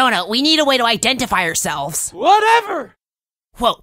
Persona, we need a way to identify ourselves. Whatever! Whoa,